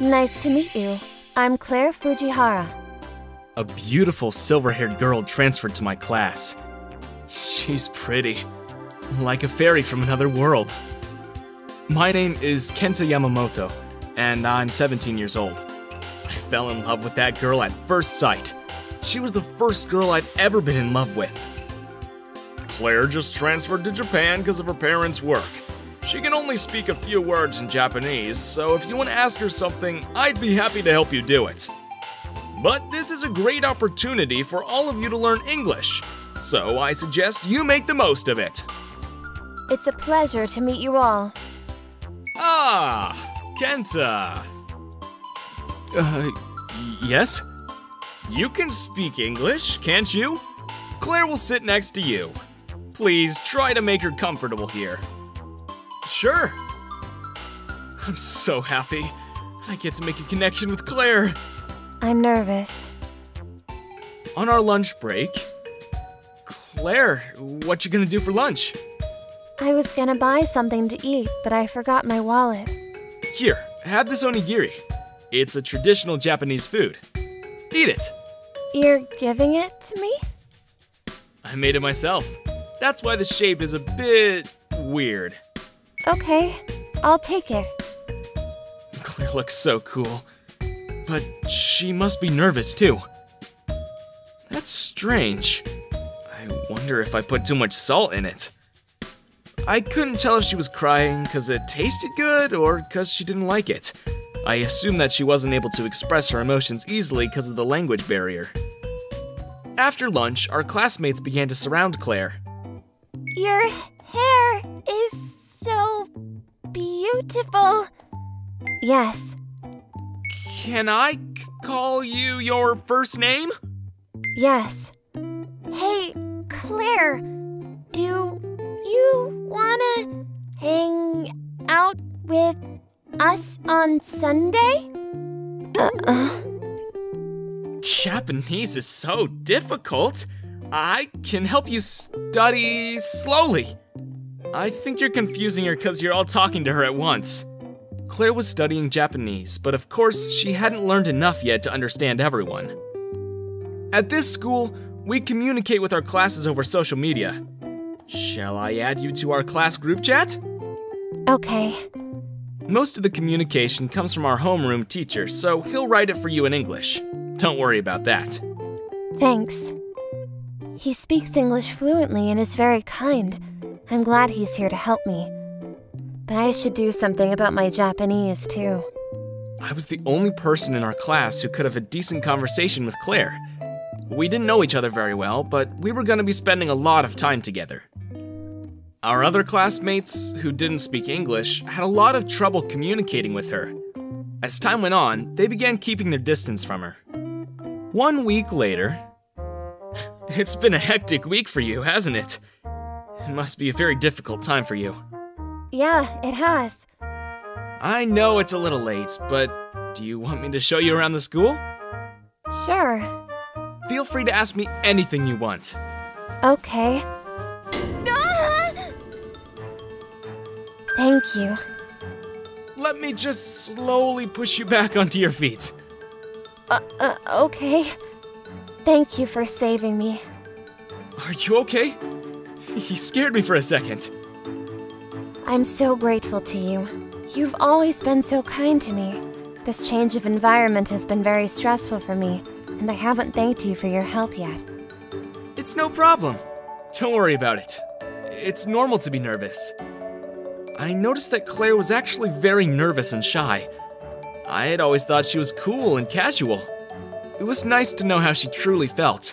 Nice to meet you. I'm Claire Fujihara. A beautiful silver haired girl transferred to my class. She's pretty, like a fairy from another world. My name is Kenta Yamamoto, and I'm 17 years old. I fell in love with that girl at first sight. She was the first girl I'd ever been in love with. Claire just transferred to Japan because of her parents' work. She can only speak a few words in Japanese, so if you want to ask her something, I'd be happy to help you do it. But this is a great opportunity for all of you to learn English, so I suggest you make the most of it. It's a pleasure to meet you all. Ah, Kenta. Uh, yes? You can speak English, can't you? Claire will sit next to you. Please try to make her comfortable here. Sure. I'm so happy. I get to make a connection with Claire. I'm nervous. On our lunch break, Claire, what you gonna do for lunch? I was gonna buy something to eat, but I forgot my wallet. Here, have this onigiri. It's a traditional Japanese food. Eat it. You're giving it to me? I made it myself. That's why the shape is a bit weird. Okay, I'll take it. Claire looks so cool. But she must be nervous too. That's strange. I wonder if I put too much salt in it. I couldn't tell if she was crying because it tasted good or because she didn't like it. I assume that she wasn't able to express her emotions easily because of the language barrier. After lunch, our classmates began to surround Claire. Your beautiful. Yes, Can I call you your first name? yes. Hey, Claire, do you wanna hang out with us on Sunday? Uh-uh. Japanese is so difficult. I can help you study slowly. I think you're confusing her because you're all talking to her at once. Claire was studying Japanese, but of course, she hadn't learned enough yet to understand everyone. At this school, we communicate with our classes over social media. Shall I add you to our class group chat? Okay. Most of the communication comes from our homeroom teacher, so he'll write it for you in English. Don't worry about that. Thanks. He speaks English fluently and is very kind. I'm glad he's here to help me. But I should do something about my Japanese, too. I was the only person in our class who could have a decent conversation with Claire. We didn't know each other very well, but we were going to be spending a lot of time together. Our other classmates, who didn't speak English, had a lot of trouble communicating with her. As time went on, they began keeping their distance from her. One week later, it's been a hectic week for you, hasn't it? It must be a very difficult time for you. Yeah, it has. I know it's a little late, but do you want me to show you around the school? Sure. Feel free to ask me anything you want. Okay. Thank you. Let me just slowly push you back onto your feet. Uh, uh, okay. Thank you for saving me. Are you okay? You scared me for a second. I'm so grateful to you. You've always been so kind to me. This change of environment has been very stressful for me, and I haven't thanked you for your help yet. It's no problem. Don't worry about it. It's normal to be nervous. I noticed that Claire was actually very nervous and shy. I had always thought she was cool and casual. It was nice to know how she truly felt,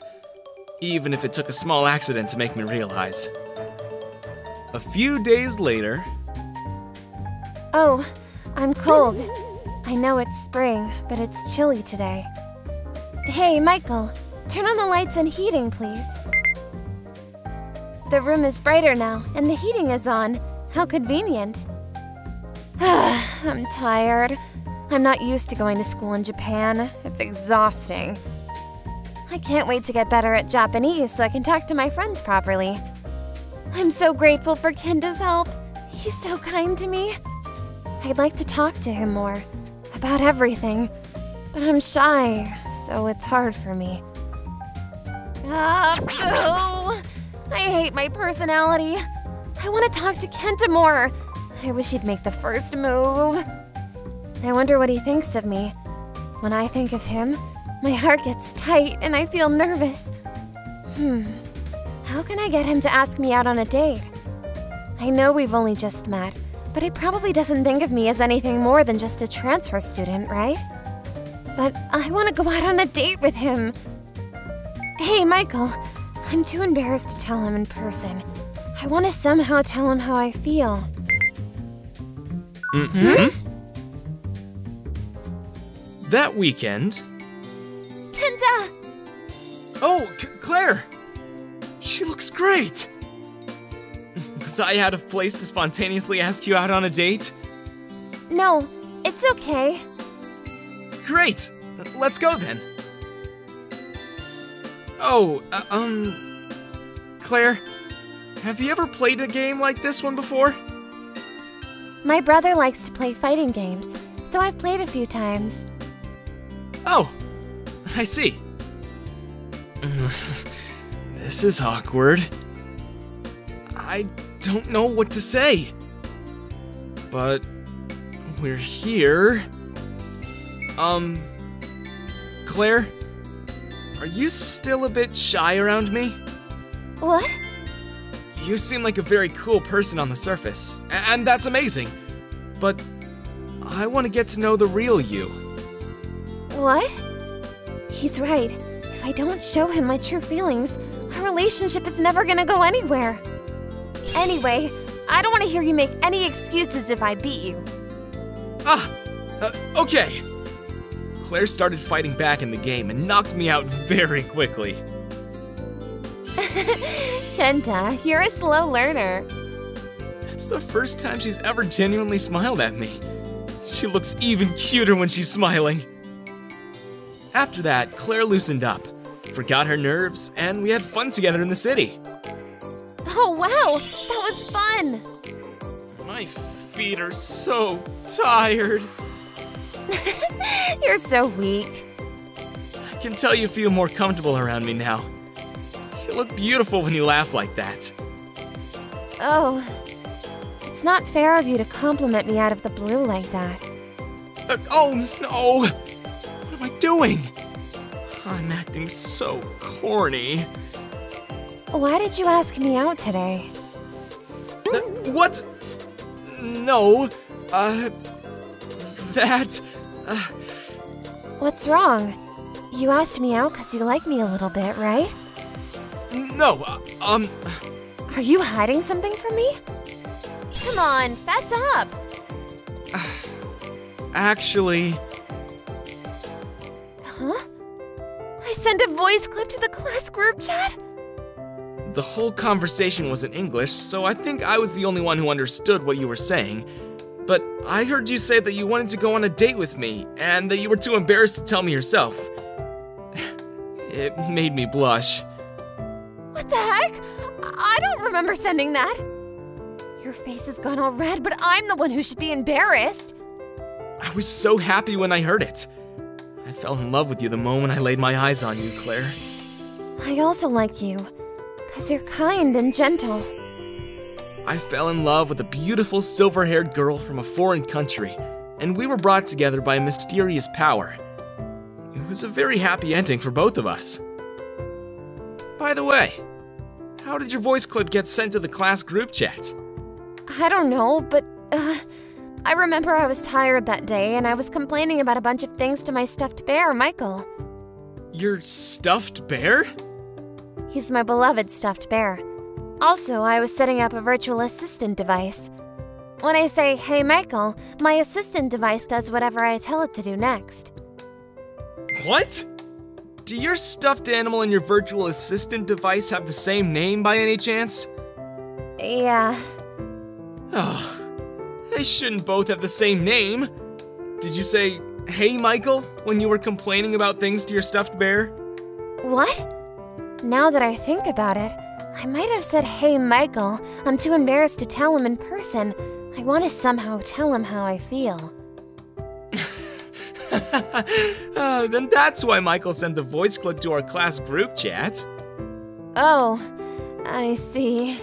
even if it took a small accident to make me realize. A few days later, Oh, I'm cold. I know it's spring, but it's chilly today. Hey, Michael, turn on the lights and heating, please. The room is brighter now, and the heating is on. How convenient. I'm tired. I'm not used to going to school in Japan. It's exhausting. I can't wait to get better at Japanese so I can talk to my friends properly. I'm so grateful for Kenta's help. He's so kind to me. I'd like to talk to him more about everything, but I'm shy, so it's hard for me. Ah, boo! I hate my personality. I want to talk to Kenta more. I wish he'd make the first move. I wonder what he thinks of me. When I think of him, my heart gets tight and I feel nervous. Hmm. How can I get him to ask me out on a date? I know we've only just met, but he probably doesn't think of me as anything more than just a transfer student, right? But I want to go out on a date with him. Hey, Michael. I'm too embarrassed to tell him in person. I want to somehow tell him how I feel. Mm-hmm. That weekend. Oh, C Claire! She looks great! Was I out of place to spontaneously ask you out on a date? No, it's okay. Great! Let's go then. Oh, uh, um. Claire, have you ever played a game like this one before? My brother likes to play fighting games, so I've played a few times. Oh, I see. this is awkward. I don't know what to say. But we're here. Um, Claire, are you still a bit shy around me? What? You seem like a very cool person on the surface, and that's amazing. But I want to get to know the real you. What? He's right. If I don't show him my true feelings, our relationship is never gonna go anywhere. Anyway, I don't want to hear you make any excuses if I beat you. Ah, uh, okay. Claire started fighting back in the game and knocked me out very quickly. Kenta, you're a slow learner. That's the first time she's ever genuinely smiled at me. She looks even cuter when she's smiling. After that, Claire loosened up, forgot her nerves, and we had fun together in the city. Oh wow, that was fun! My feet are so tired. You're so weak. I can tell you feel more comfortable around me now. You look beautiful when you laugh like that. Oh. It's not fair of you to compliment me out of the blue like that. Uh, oh no! What am I doing? I'm acting so corny. Why did you ask me out today? Uh, what? No. Uh. That. Uh, What's wrong? You asked me out because you like me a little bit, right? no. Uh, um. Are you hiding something from me? Come on, fess up! Actually. Huh? I sent a voice clip to the class group chat? The whole conversation was in English, so I think I was the only one who understood what you were saying. But I heard you say that you wanted to go on a date with me, and that you were too embarrassed to tell me yourself. It made me blush. What the heck? I don't remember sending that. Your face has gone all red, but I'm the one who should be embarrassed. I was so happy when I heard it. I fell in love with you the moment I laid my eyes on you, Claire. I also like you, because you're kind and gentle. I fell in love with a beautiful silver haired girl from a foreign country, and we were brought together by a mysterious power. It was a very happy ending for both of us. By the way, how did your voice clip get sent to the class group chat? I don't know, but I remember I was tired that day and I was complaining about a bunch of things to my stuffed bear, Michael. Your stuffed bear? He's my beloved stuffed bear. Also, I was setting up a virtual assistant device. When I say, hey Michael, my assistant device does whatever I tell it to do next. What? Do your stuffed animal and your virtual assistant device have the same name by any chance? Yeah. Oh, they shouldn't both have the same name. Did you say, hey Michael, when you were complaining about things to your stuffed bear? What? Now that I think about it, I might have said, hey Michael, I'm too embarrassed to tell him in person. I want to somehow tell him how I feel. uh, then that's why Michael sent the voice clip to our class group chat. Oh, I see.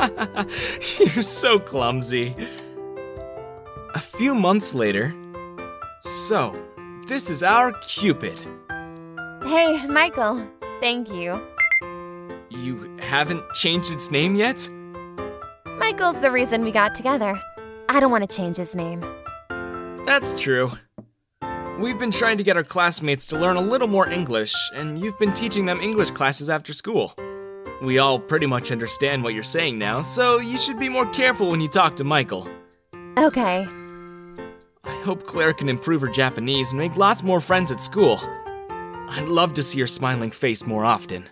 You're so clumsy. A few months later. So, this is our Cupid. Hey, Michael. Thank you. You haven't changed its name yet? Michael's the reason we got together. I don't want to change his name. That's true. We've been trying to get our classmates to learn a little more English, and you've been teaching them English classes after school. We all pretty much understand what you're saying now, so you should be more careful when you talk to Michael. Okay. I hope Claire can improve her Japanese and make lots more friends at school. I'd love to see her smiling face more often.